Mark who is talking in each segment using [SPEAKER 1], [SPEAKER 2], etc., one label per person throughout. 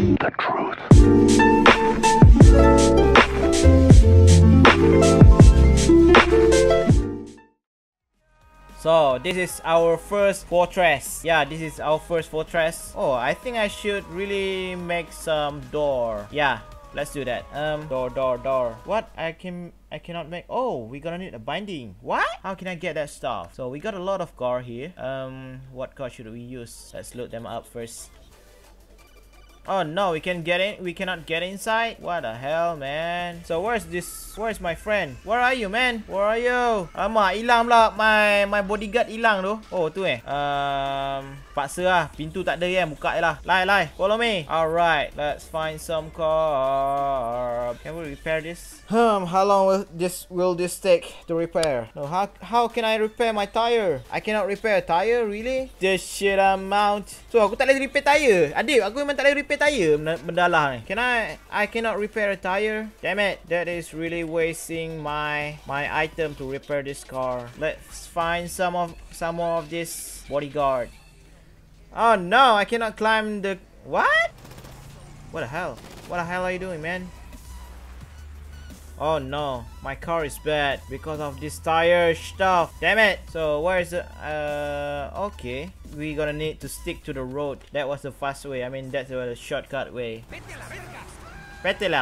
[SPEAKER 1] the truth.
[SPEAKER 2] So this is our first fortress. Yeah, this is our first fortress. Oh, I think I should really make some door. Yeah, let's do that. Um, door, door, door. What? I can, I cannot make. Oh, we gonna need a binding. What? How can I get that stuff? So we got a lot of car here. Um, what car should we use? Let's load them up first. Oh no, we can get in. We cannot get inside. What the hell, man? So where's this? Where's my friend? Where are you, man? Where are you? Alamak, hilang pula. My my bodyguard hilang tu. Oh, tu eh. Um, paksa lah. Pintu tak ada kan. Buka je lah. Lai, lai. Follow me. Alright, let's find some car. Can we repair this? Hmm, how long will this will this take to repair? No, how how can I repair my tire? I cannot repair a tire, really? This shit amount. So aku tak boleh repair tire. Adik, aku memang tak boleh repair tire benda- mendalah ni. Can I I cannot repair a tire? Damn it, that is really wasting my my item to repair this car. Let's find some of some more of this bodyguard. Oh no, I cannot climb the what? What the hell? What the hell are you doing, man? Oh no, my car is bad because of this tire stuff. Damn it! So where is the uh okay. We gonna need to stick to the road. That was the fast way. I mean that's the shortcut way. Vete la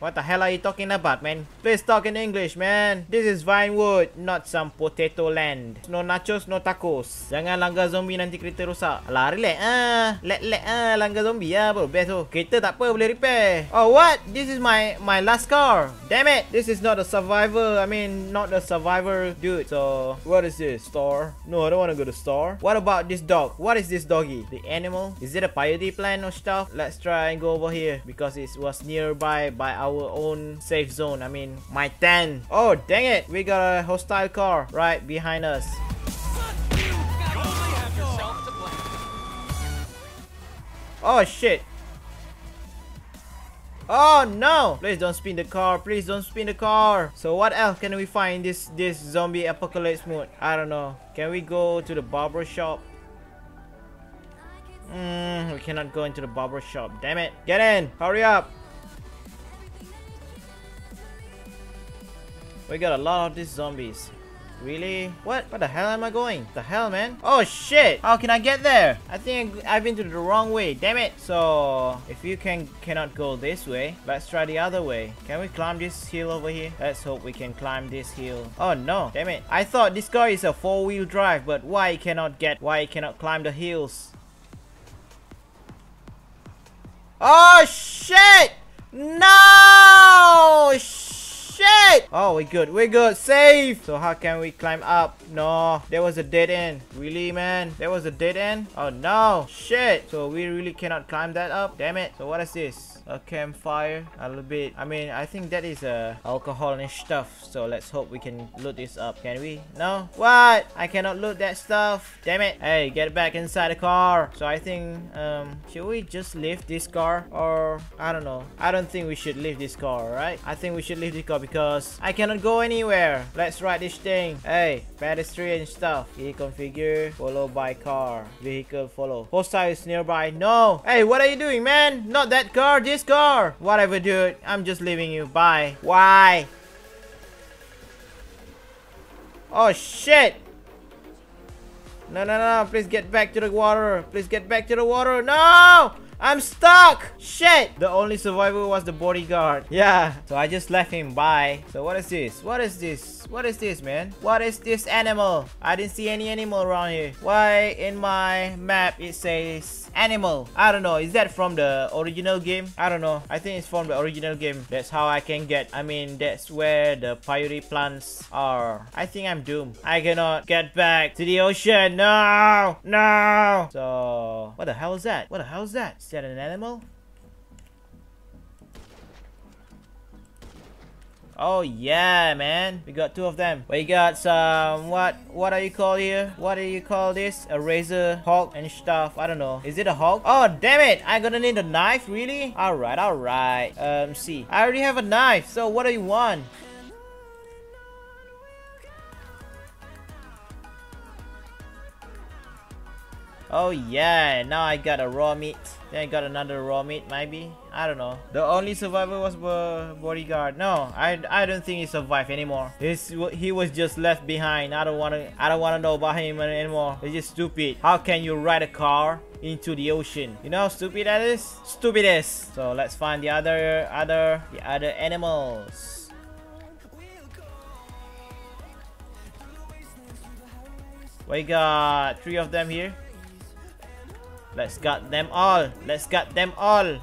[SPEAKER 2] What the hell are you talking about, man? Please talk in English, man. This is Vinewood, not some potato land. No nachos, no tacos. Jangan langgar zombie nanti kereta rosak. Alah, relax ah. Let let ah langgar zombie ah, bro. Best tu. Kereta tak apa boleh repair. Oh, what? This is my my last car. Damn it. This is not a survivor. I mean, not a survivor dude. So, what is this? Store? No, I don't want to go to store. What about this dog? What is this doggy? The animal? Is it a peyote plant or stuff? Let's try and go over here because it was nearby by our own safe zone. I mean, my tent. Oh, dang it. We got a hostile car right behind us. Oh, shit. Oh no! Please don't spin the car. Please don't spin the car. So what else can we find in this this zombie apocalypse mode? I don't know. Can we go to the barber shop? Hmm, we cannot go into the barber shop. Damn it. Get in. Hurry up. We got a lot of these zombies. Really? What? What the hell am I going? The hell, man? Oh shit! How can I get there? I think I've been to the wrong way. Damn it! So if you can cannot go this way, let's try the other way. Can we climb this hill over here? Let's hope we can climb this hill. Oh no! Damn it! I thought this car is a four-wheel drive, but why cannot get? Why cannot climb the hills? Oh shit! No! Shit! Oh, we're good. We're good. Safe! So how can we climb up? No. There was a dead end. Really, man? There was a dead end? Oh, no. Shit. So we really cannot climb that up? Damn it. So what is this? A campfire? A little bit. I mean, I think that is uh, alcohol and stuff. So let's hope we can load this up. Can we? No? What? I cannot load that stuff. Damn it. Hey, get back inside the car. So I think, um, should we just leave this car? Or, I don't know. I don't think we should leave this car, right? I think we should leave this car because I cannot go anywhere. Let's ride this thing. Hey, pedestrian stuff. E configure, followed by car. Vehicle follow. Hostile is nearby. No. Hey, what are you doing, man? Not that car, this car. Whatever, dude. I'm just leaving you. Bye. Why? Oh, shit. No, no, no. Please get back to the water. Please get back to the water. No! I'm stuck! Shit! The only survivor was the bodyguard. Yeah. So I just left him. Bye. So what is this? What is this? What is this, man? What is this animal? I didn't see any animal around here. Why in my map it says animal? I don't know. Is that from the original game? I don't know. I think it's from the original game. That's how I can get. I mean, that's where the peyote plants are. I think I'm doomed. I cannot get back to the ocean. No! No! So, what the hell is that? What the hell is that? Is that an animal? Oh yeah, man. We got two of them. We got some what what are you call here? What do you call this? A razor hawk and stuff. I don't know. Is it a hawk? Oh damn it! I'm gonna need a knife, really? Alright, alright. Um see. I already have a knife, so what do you want? Oh yeah, now I got a raw meat. Then I got another raw meat, maybe. I don't know. The only survivor was bodyguard. No, I, I don't think he survived anymore. He's, he was just left behind. I don't wanna I don't wanna know about him anymore. He's just stupid. How can you ride a car into the ocean? You know how stupid that is? Stupidest. So let's find the other other the other animals. We got three of them here. Let's get them all. Let's get them all.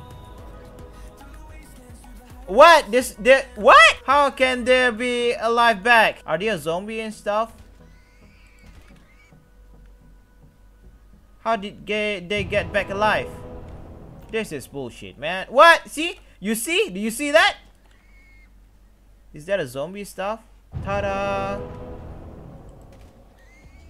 [SPEAKER 2] What? This, there, what? How can there be alive back? Are they a zombie and stuff? How did get, they get back alive? This is bullshit, man. What? See? You see? Do you see that? Is that a zombie stuff? Ta-da!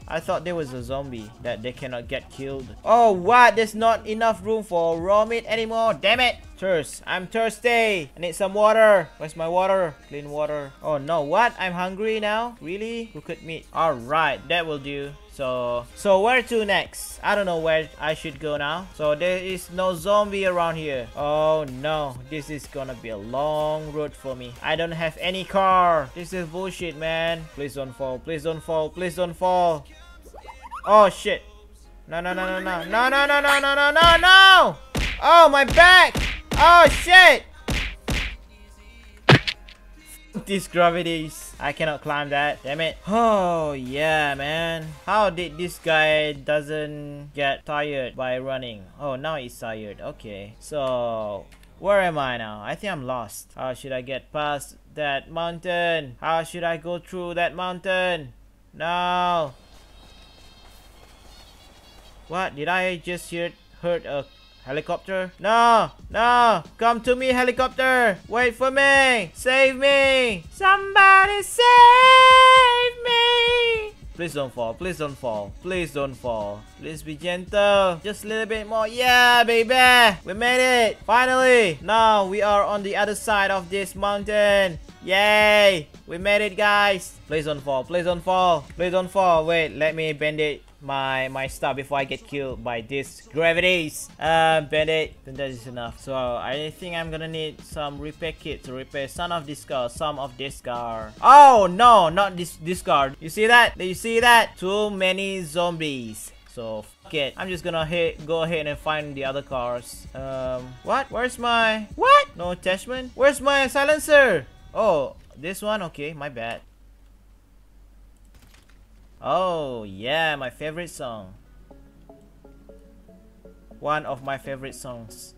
[SPEAKER 2] I thought there was a zombie that they cannot get killed. Oh, what? There's not enough room for raw meat anymore. Damn it. Thirst. I'm thirsty. I need some water. Where's my water? Clean water. Oh, no. What? I'm hungry now? Really? Cooked meat. Alright, that will do. So, so where to next? I don't know where I should go now. So there is no zombie around here. Oh no, this is gonna be a long road for me. I don't have any car. This is bullshit, man. Please don't fall. Please don't fall. Please don't fall. Oh shit. No, no, no, no, no. No, no, no, no, no, no, no. Oh, my back. Oh shit. These gravities. I cannot climb that. Damn it. Oh, yeah, man. How did this guy doesn't get tired by running? Oh, now he's tired. Okay. So, where am I now? I think I'm lost. How should I get past that mountain? How should I go through that mountain? No. What? Did I just hear heard a Helicopter? No! No! Come to me, helicopter! Wait for me! Save me! Somebody save me! Please don't fall. Please don't fall. Please don't fall. Please be gentle. Just a little bit more. Yeah, baby! We made it! Finally! Now we are on the other side of this mountain. Yay! We made it, guys! Please don't fall. Please don't fall. Please don't fall. Wait, let me bend it my my stuff before I get killed by these gravities. Um, bandit, then that is enough. So I think I'm gonna need some repair kit to repair some of this car, some of this car. Oh no, not this this car. You see that? You see that? Too many zombies. So fuck it. I'm just gonna hit, go ahead and find the other cars. Um, what? Where's my what? No attachment. Where's my silencer? Oh, this one. Okay, my bad. Oh, yeah, my favorite song. One of my favorite songs.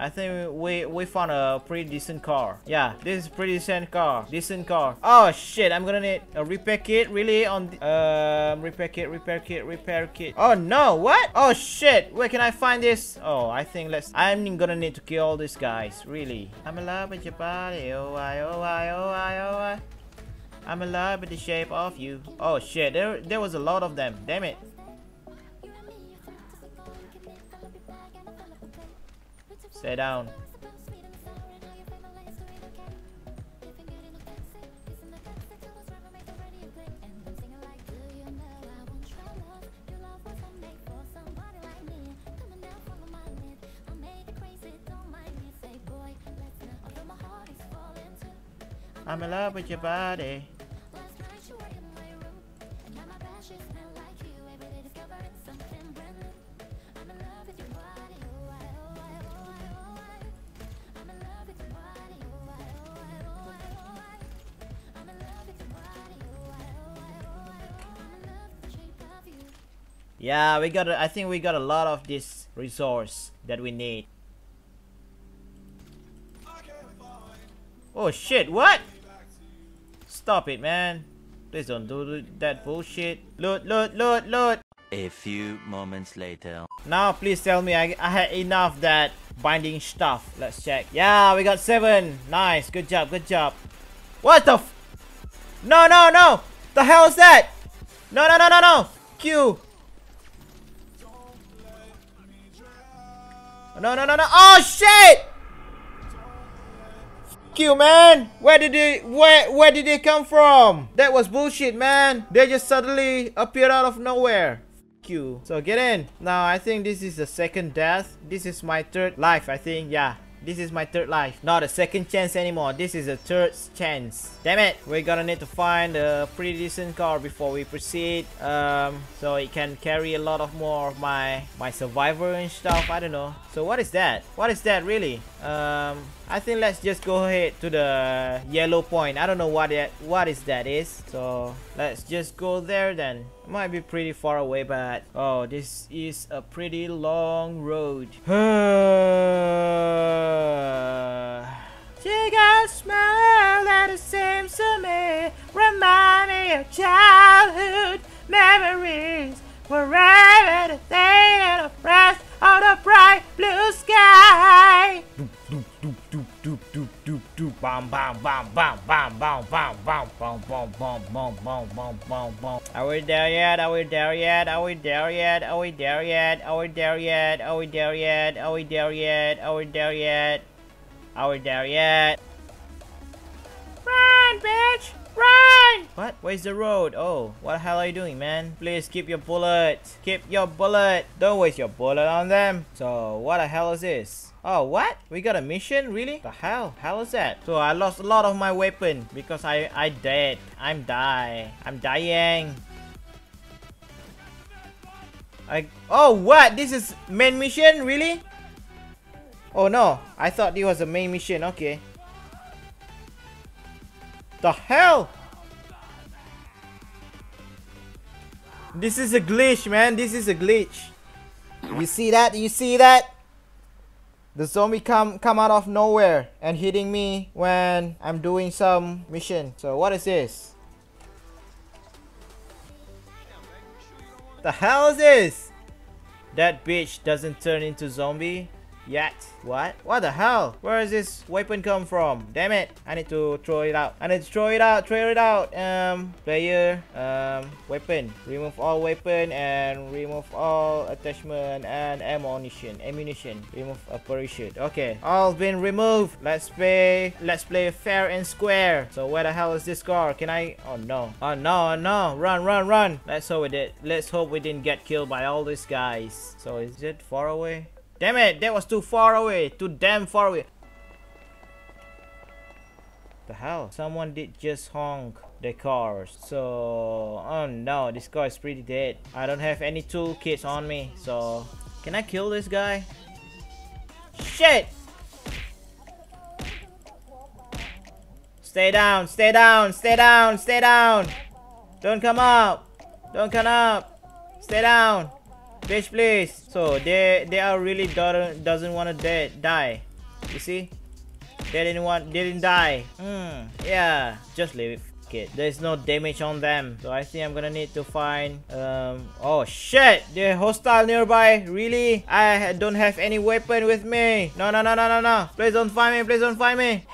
[SPEAKER 2] I think we we found a pretty decent car. Yeah, this is pretty decent car. Decent car. Oh shit, I'm gonna need a repair kit. Really on the, um repair kit, repair kit, repair kit. Oh no, what? Oh shit, where can I find this? Oh, I think let's. I'm gonna need to kill all these guys. Really. I'm in love with your body. Oh I oh I oh I oh I. I'm alive with the shape of you. Oh shit, there, there was a lot of them. Damn it. Stay down. I'm in love with your body. Yeah, we got. A, I think we got a lot of this resource that we need. Oh shit! What? Stop it, man! Please don't do that bullshit. Loot, loot, loot, loot.
[SPEAKER 3] A few moments later.
[SPEAKER 2] Now, please tell me I, I had enough that binding stuff. Let's check. Yeah, we got seven. Nice. Good job. Good job. What the? no, no, no. The hell is that? No, no, no, no, no. Q. No, no, no, no. Oh, shit! Fuck you, man. Where did they, where, where did they come from? That was bullshit, man. They just suddenly appeared out of nowhere. Fuck you. So get in. Now I think this is the second death. This is my third life, I think. Yeah. This is my third life. Not a second chance anymore. This is a third chance. Damn it. We're gonna need to find a pretty decent car before we proceed. Um, so it can carry a lot of more of my, my survivor and stuff. I don't know. So what is that? What is that really? Um, I think let's just go ahead to the yellow point. I don't know what that what is that is. So let's just go there then. Might be pretty far away, but... Oh, this is a pretty long road. smile that seems to me Remind me of childhood memories Forever the and of the bright blue sky Doop, doop, doop, doop, doop, doop, doop, doop, bam, bam, bam, bam, boom, boom, boom, boom, bam bam Are we there yet? Are we there yet? Are we there yet? Are we there yet? Are we there yet? Are we there yet? Are we there yet? Are we there yet? Are we there yet? Run, bitch! What? Where's the road? Oh, what the hell are you doing, man? Please keep your bullet. Keep your bullet. Don't waste your bullet on them. So, what the hell is this? Oh, what? We got a mission? Really? The hell? Hell is that? So, I lost a lot of my weapon because I I dead. I'm die. I'm dying. I Oh, what? This is main mission? Really? Oh no, I thought it was a main mission, okay. The hell? This is a glitch, man. This is a glitch. You see that? You see that? The zombie come come out of nowhere and hitting me when I'm doing some mission. So what is this? The hell is this? That bitch doesn't turn into zombie yet. What? What the hell? Where is this weapon come from? Damn it. I need to throw it out. I need to throw it out. Throw it out. Um, player. Um, weapon. Remove all weapon and remove all attachment and ammunition. Ammunition. Remove a parachute. Okay. All been removed. Let's play. Let's play fair and square. So where the hell is this car? Can I? Oh no. Oh no. Oh no. Run, run, run. Let's hope we did. Let's hope we didn't get killed by all these guys. So is it far away? Damn it, that was too far away. Too damn far away. The hell? Someone did just honk the cars. So, oh no, this car is pretty dead. I don't have any toolkits on me. So, can I kill this guy? Shit! Stay down, stay down, stay down, stay down. Don't come up. Don't come up. Stay down. Bitch, please. So they they are really doesn't doesn't want to die. You see? They didn't want didn't die. Hmm. Yeah. Just leave it. Okay. There's no damage on them. So I think I'm gonna need to find um oh shit they're hostile nearby really I don't have any weapon with me no no no no no no please don't find me please don't find me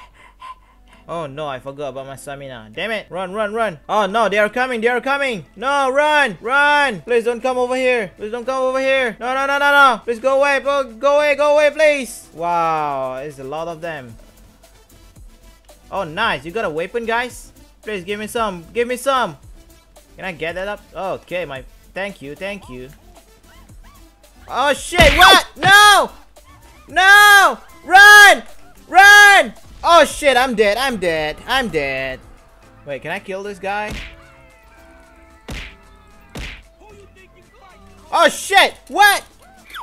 [SPEAKER 2] Oh no, I forgot about my stamina. Damn it. Run, run, run. Oh no, they are coming. They are coming. No, run, run. Please don't come over here. Please don't come over here. No, no, no, no, no. Please go away. Go, go away, go away, please. Wow, it's a lot of them. Oh, nice. You got a weapon, guys? Please give me some. Give me some. Can I get that up? Okay, my... Thank you, thank you. Oh, shit. What? No! No! Run! Run! Oh shit, I'm dead, I'm dead, I'm dead. Wait, can I kill this guy? Oh shit! What?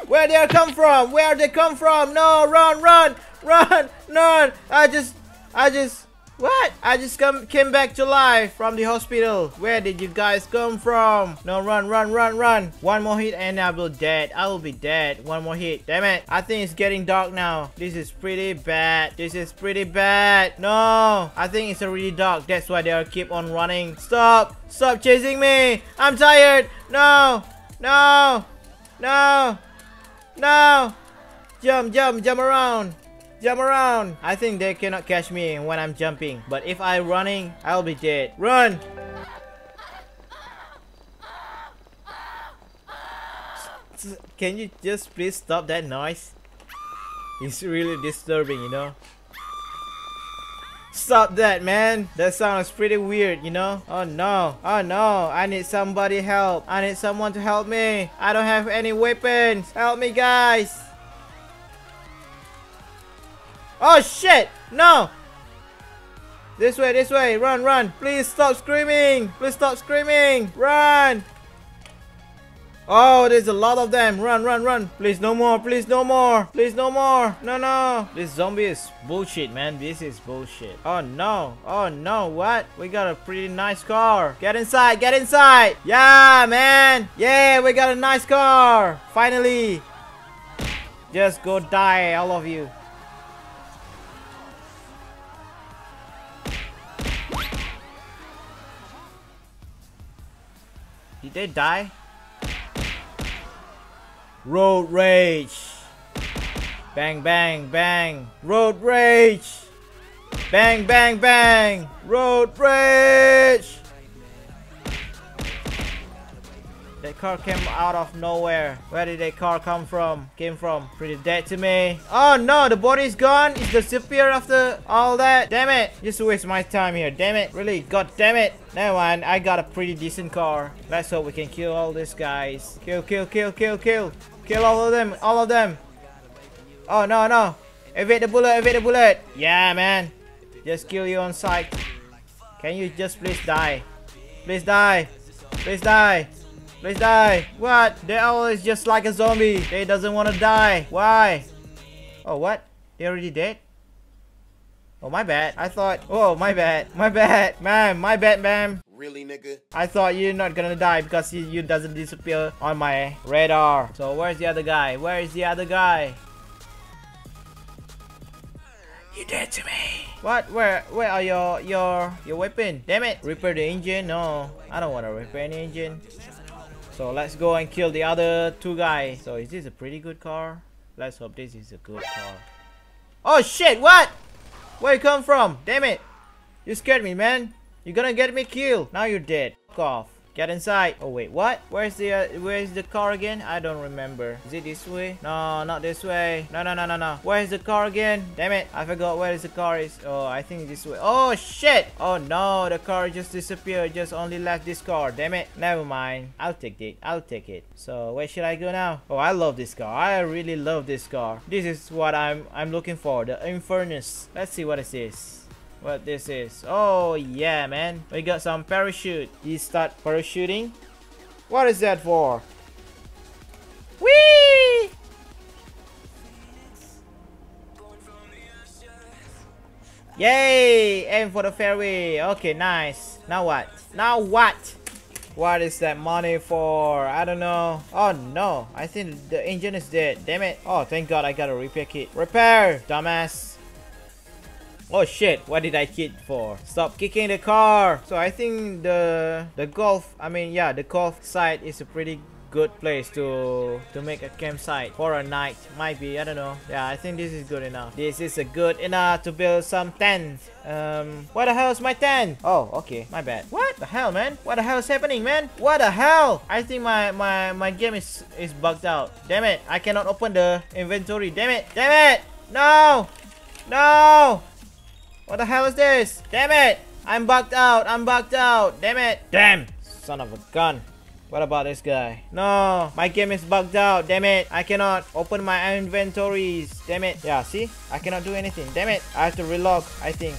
[SPEAKER 2] Where they come from? Where they come from? No, run, run, run, run! I just, I just, what? I just come came back to life from the hospital. Where did you guys come from? No, run, run, run, run. One more hit and I will be dead. I will be dead. One more hit. Damn it. I think it's getting dark now. This is pretty bad. This is pretty bad. No. I think it's already dark. That's why they keep on running. Stop. Stop chasing me. I'm tired. No. No. No. No. Jump, jump, jump around. Jump around! I think they cannot catch me when I'm jumping. But if I'm running, I'll be dead. Run! Can you just please stop that noise? It's really disturbing, you know? Stop that, man. That sounds pretty weird, you know? Oh no. Oh no. I need somebody help. I need someone to help me. I don't have any weapons. Help me, guys. Oh shit. No. This way, this way. Run, run. Please stop screaming. Please stop screaming. Run. Oh, there's a lot of them. Run, run, run. Please, no more. Please, no more. Please, no more. No, no. This zombie is bullshit, man. This is bullshit. Oh, no. Oh, no. What? We got a pretty nice car. Get inside. Get inside. Yeah, man. Yeah, we got a nice car. Finally. Just go die, all of you. He did die? Road rage. Bang, bang, bang. Road rage. Bang, bang, bang. Road rage. That car came out of nowhere. Where did that car come from? Came from? Pretty dead to me. Oh no, the body's gone. It's disappeared after all that. Damn it. Just waste my time here. Damn it. Really. God damn it. Never mind. I got a pretty decent car. Let's hope we can kill all these guys. Kill, kill, kill, kill, kill. Kill all of them. All of them. Oh no, no. Evade the bullet. Evade the bullet. Yeah, man. Just kill you on sight. Can you just please die? Please die. Please die. Please die. What? They always just like a zombie. They doesn't want to die. Why? Oh, what? They already dead? Oh, my bad. I thought... Oh, my bad. My bad. Ma'am, my bad, ma'am.
[SPEAKER 1] Really, nigga?
[SPEAKER 2] I thought you're not gonna die because you, you doesn't disappear on my radar. So where's the other guy? Where is the other guy? You dead to me. What? Where? Where are your your your weapon? Damn it! Repair the engine? No, I don't want to repair any engine. So let's go and kill the other two guys. So is this a pretty good car? Let's hope this is a good car. Oh shit! What? Where you come from? Damn it! You scared me, man. You're gonna get me killed. Now you're dead. Fuck off. Get inside. Oh wait, what? Where's the uh, where's the car again? I don't remember. Is it this way? No, not this way. No, no, no, no, no. Where's the car again? Damn it! I forgot where is the car is. Oh, I think this way. Oh shit! Oh no, the car just disappeared. Just only left this car. Damn it! Never mind. I'll take it. I'll take it. So where should I go now? Oh, I love this car. I really love this car. This is what I'm I'm looking for. The Infernus. Let's see what is this what this is. Oh yeah, man. We got some parachute. You start parachuting. What is that for? Whee! Yay! Aim for the fairway. Okay, nice. Now what? Now what? What is that money for? I don't know. Oh no, I think the engine is dead. Damn it. Oh, thank god I got a repair kit. Repair, dumbass. Oh shit, what did I hit for? Stop kicking the car! So I think the the golf, I mean yeah, the golf site is a pretty good place to to make a campsite for a night. Might be, I don't know. Yeah, I think this is good enough. This is a good enough to build some tents. Um, what the hell is my tent? Oh, okay, my bad. What the hell, man? What the hell is happening, man? What the hell? I think my my my game is is bugged out. Damn it! I cannot open the inventory. Damn it! Damn it! No! No! What the hell is this? Damn it! I'm bugged out. I'm bugged out. Damn it. Damn. Son of a gun. What about this guy? No, my game is bugged out. Damn it. I cannot open my inventories. Damn it. Yeah, see? I cannot do anything. Damn it. I have to relog, I think.